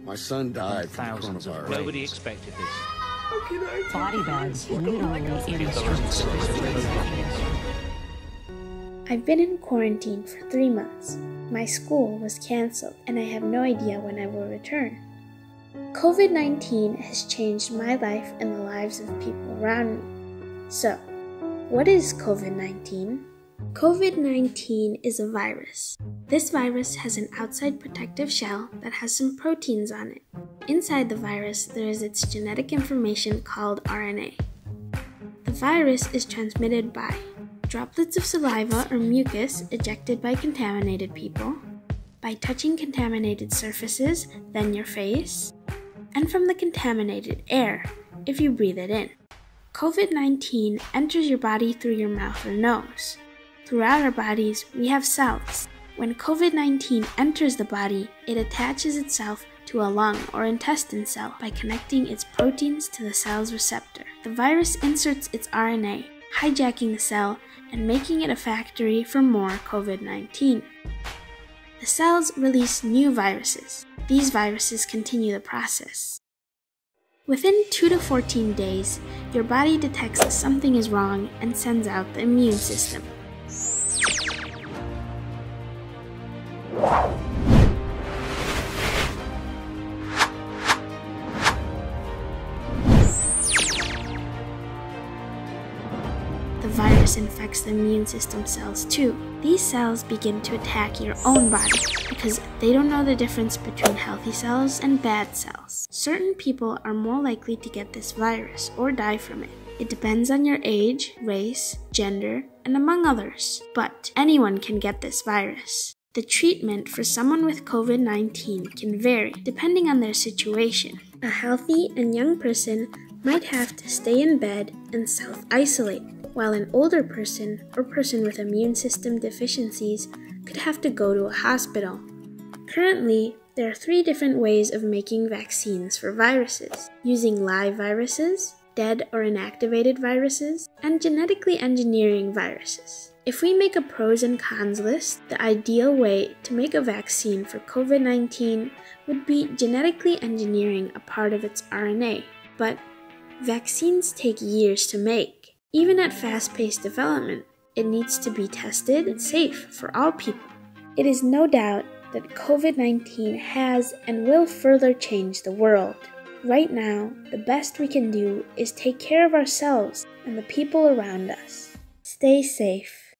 My son died from Thousands of coronavirus. Nobody expected this. Body bags literally in the streets. I've been in quarantine for three months. My school was cancelled, and I have no idea when I will return. COVID 19 has changed my life and the lives of people around me. So, what is COVID 19? COVID 19 is a virus. This virus has an outside protective shell that has some proteins on it. Inside the virus, there is its genetic information called RNA. The virus is transmitted by droplets of saliva or mucus ejected by contaminated people, by touching contaminated surfaces, then your face, and from the contaminated air if you breathe it in. COVID 19 enters your body through your mouth or nose. Throughout our bodies, we have cells. When COVID 19 enters the body, it attaches itself to a lung or intestine cell by connecting its proteins to the cell's receptor. The virus inserts its RNA, hijacking the cell and making it a factory for more COVID 19. The cells release new viruses. These viruses continue the process. Within 2 to 14 days, your body detects something is wrong and sends out the immune system. The virus infects the immune system cells too. These cells begin to attack your own body because they don't know the difference between healthy cells and bad cells. Certain people are more likely to get this virus or die from it. It depends on your age, race, gender, and among others. But anyone can get this virus. The treatment for someone with COVID 19 can vary depending on their situation. A healthy and young person might have to stay in bed and self isolate, while an older person or person with immune system deficiencies could have to go to a hospital. Currently, there are three different ways of making vaccines for viruses using live viruses, dead or inactivated viruses, and genetically engineering viruses. If we make a pros and cons list, the ideal way to make a vaccine for COVID 19 would be genetically engineering a part of its RNA. But vaccines take years to make. Even at fast paced development, it needs to be tested and safe for all people. It is no doubt that COVID 19 has and will further change the world. Right now, the best we can do is take care of ourselves and the people around us. Stay safe.